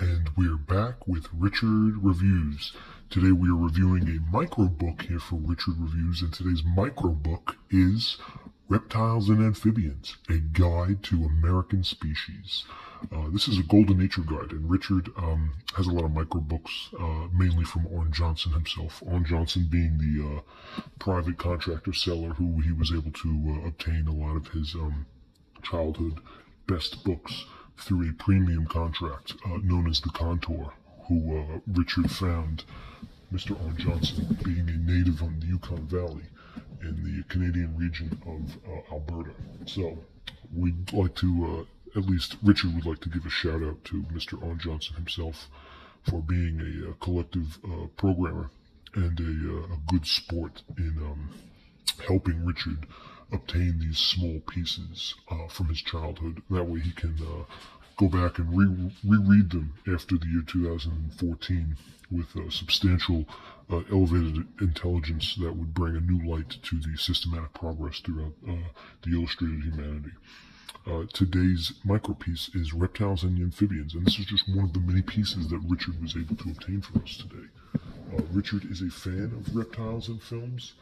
and we're back with Richard Reviews. Today we are reviewing a micro book here for Richard Reviews, and today's micro book is Reptiles and Amphibians, a guide to American species. Uh, this is a Golden Nature guide, and Richard um, has a lot of micro books, uh, mainly from Arn Johnson himself. Arn Johnson being the uh, private contractor seller who he was able to uh, obtain a lot of his um, childhood best books through a premium contract uh, known as the Contour, who uh, Richard found Mr. Arn Johnson being a native on the Yukon Valley in the Canadian region of uh, Alberta. So we'd like to, at least Richard would like to give a shout out to Mr. Arn Johnson himself for being a, a collective uh, programmer and a, a, good sport in um, helping Richard obtain these small pieces uh, from his childhood. That way he can uh, go back and re- reread them after the year 2014 with a substantial uh, elevated intelligence that would bring a new light to the systematic progress throughout uh, the illustrated humanity. Uh, today's micropiece is reptiles and amphibians, and this is just one of the many pieces that Richard was able to obtain for us today. Uh, Richard is a fan of reptiles and films,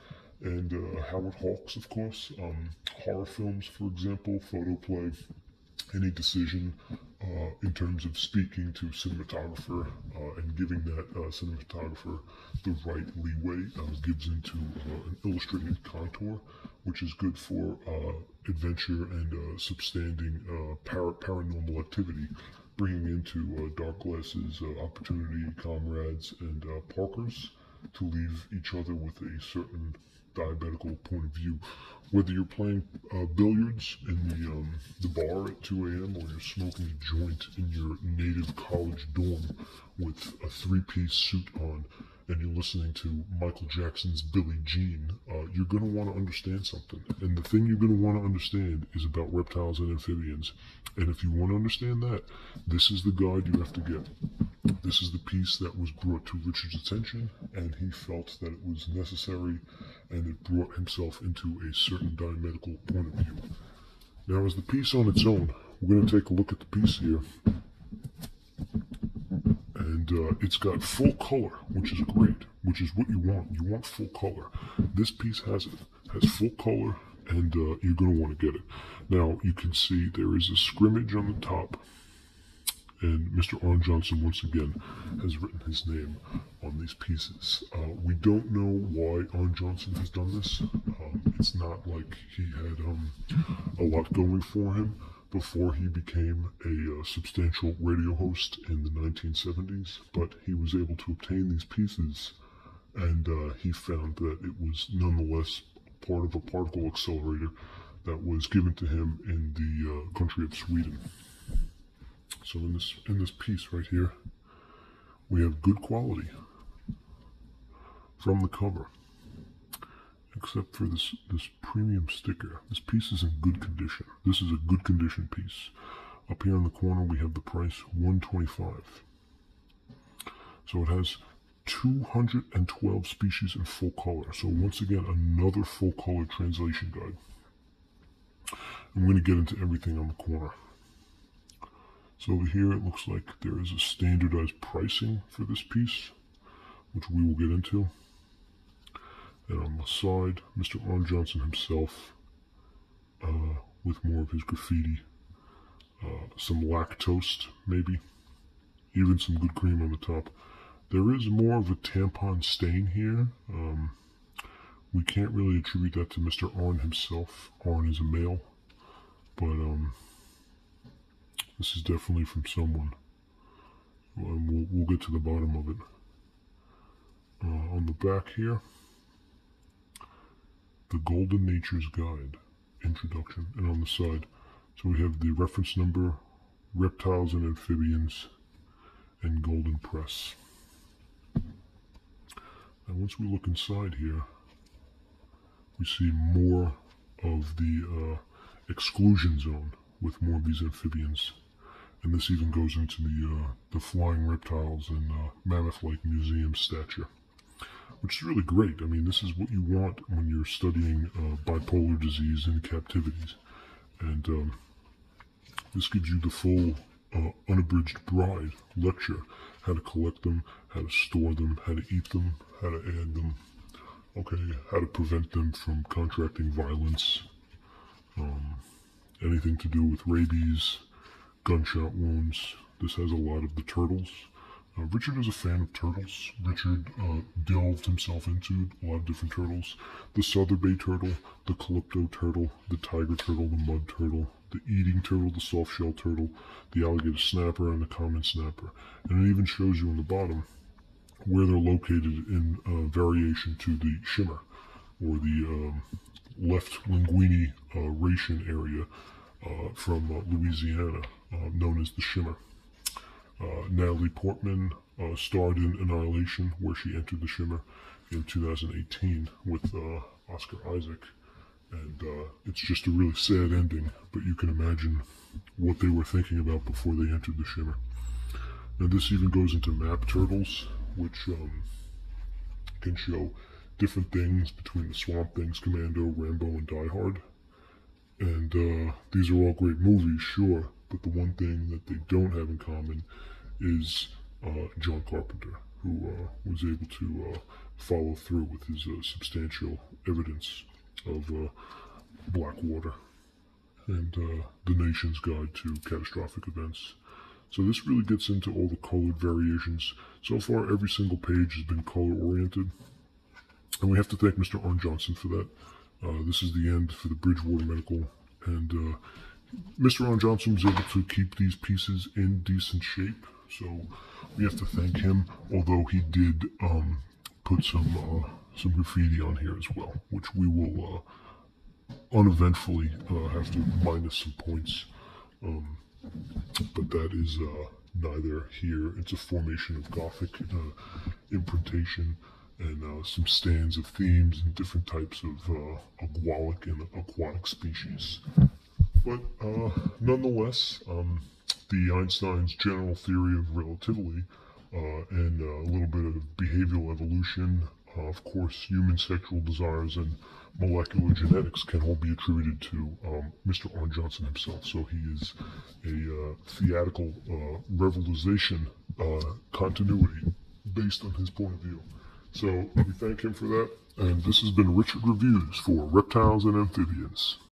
and uh, Howard Hawks, of course, um, horror films, for example, photoplay, any decision uh, in terms of speaking to cinematographer uh, and giving that uh, cinematographer the right leeway. Uh, gives into uh, an illustrated contour, which is good for uh, adventure and substanding para- paranormal activity, bringing into Dark Glasses opportunity, comrades, and Parkers to leave each other with a certain diabetical point of view. Whether you're playing uh, billiards in the um, the bar at 2 a.m. or you're smoking a joint in your native college dorm with a three-piece suit on, and you're listening to Michael Jackson's Billie Jean, uh, you're going to want to understand something. And the thing you're going to want to understand is about reptiles and amphibians. And if you want to understand that, this is the guide you have to get. This is the piece that was brought to Richard's attention, and he felt that it was necessary and it brought himself into a certain diametical point of view. Now, as the piece on its own, we're going to take a look at the piece here and uh, it's got full color, which is great, which is what you want. You want full color. This piece has it, has full color, and uh, you're going to want to get it. Now, you can see there is a scrimmage on the top, and Mr. Arn Johnson, once again, has written his name on these pieces. Uh, we don't know why Arn Johnson has done this. Um, it's not like he had um, a lot going for him before he became a uh, substantial radio host in the 1970s, but he was able to obtain these pieces and uh, he found that it was nonetheless part of a particle accelerator that was given to him in the uh, country of Sweden. So in this in this piece right here, we have good quality from the cover except for this, this premium sticker. This piece is in good condition. This is a good condition piece. Up here in the corner we have the price 125 So it has 212 species in full color. So once again, another full color translation guide. I'm going to get into everything on the corner. So over here it looks like there is a standardized pricing for this piece, which we will get into. And on the side, Mr. Arn Johnson himself, uh, with more of his graffiti. Uh, some lactose, maybe. Even some good cream on the top. There is more of a tampon stain here. Um, we can't really attribute that to Mr. Arn himself. Arn is a male. But um, this is definitely from someone. And we'll, we'll get to the bottom of it. Uh, on the back here, the Golden Nature's Guide introduction, and on the side, so we have the reference number, reptiles and amphibians, and Golden Press. And once we look inside here, we see more of the uh, exclusion zone with more of these amphibians. And this even goes into the uh, the flying reptiles and uh, mammoth-like museum stature which is really great. I mean, this is what you want when you're studying uh, bipolar disease in captivities. And um, this gives you the full uh, Unabridged Bride lecture how to collect them, how to store them, how to eat them, how to add them, okay, how to prevent them from contracting violence, um, anything to do with rabies, gunshot wounds. This has a lot of the turtles. Uh, Richard is a fan of turtles. Richard uh, delved himself into a lot of different turtles. The Sotherbay turtle, the Calypto turtle, the tiger turtle, the mud turtle, the eating turtle, the soft shell turtle, the alligator snapper, and the common snapper. And it even shows you on the bottom where they're located in uh, variation to the shimmer or the um, left linguini uh, ration area from uh, Louisiana, uh, known as the shimmer. Uh, Natalie Portman uh, starred in Annihilation, where she entered the Shimmer in 2018 with uh, Oscar Isaac. And uh, it's just a really sad ending, but you can imagine what they were thinking about before they entered the Shimmer. And this even goes into map turtles, which um, can show different things between the Swamp Things, Commando, Rambo, and Die Hard. And uh, these are all great movies, sure, but the one thing that they don't have in common is uh, John Carpenter, who uh, was able to uh, follow through with his uh, substantial evidence of uh, Blackwater and uh, the nation's guide to catastrophic events. So this really gets into all the colored variations. So far, every single page has been color oriented. And we have to thank Mr. Arn Johnson for that. Uh, this is the end for the Bridgewater Medical. And uh, Mr. Arn Johnson was able to keep these pieces in decent shape. So we have to thank him, although he did um, put some uh, some graffiti on here as well, which we will uh, uneventfully uh, have to minus some points. Um, but that is neither here. It's a formation of Gothic imprintation and uh, some stands of themes and different types of uh, and aquatic species. But uh, nonetheless, um, the Einstein's general theory of relativity uh, and a little bit of behavioral evolution, uh, of course, human sexual desires and molecular genetics can all be attributed to um, Mr. Arn Johnson himself. So he is a uh, theatrical uh, revelization uh, continuity based on his point of view. So we thank him for that. And this has been Richard Reviews for Reptiles and Amphibians.